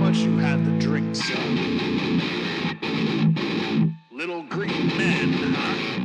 much you had to drink, son. Little green men, huh?